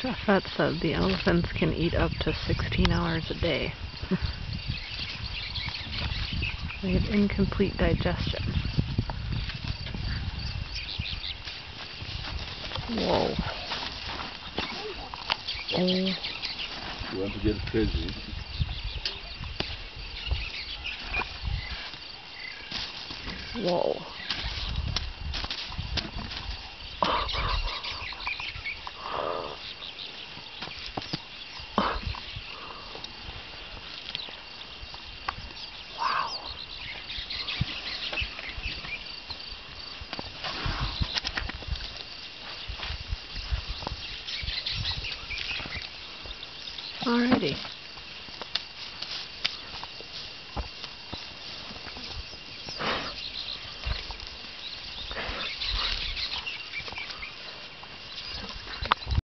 Japhet said the elephants can eat up to 16 hours a day. they have incomplete digestion. Whoa. Oh. You want to get crazy? Whoa. Alrighty.